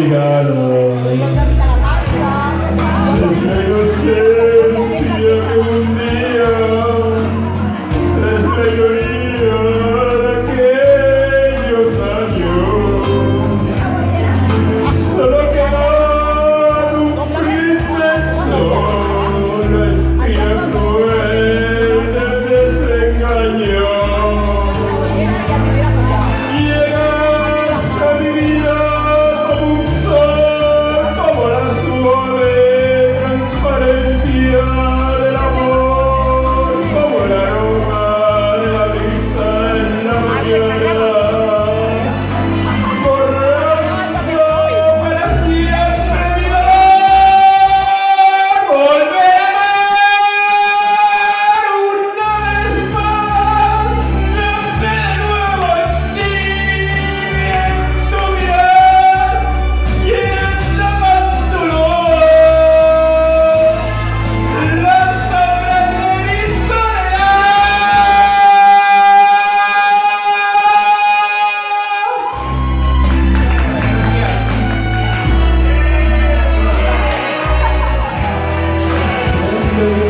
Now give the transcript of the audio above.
obrigado. you.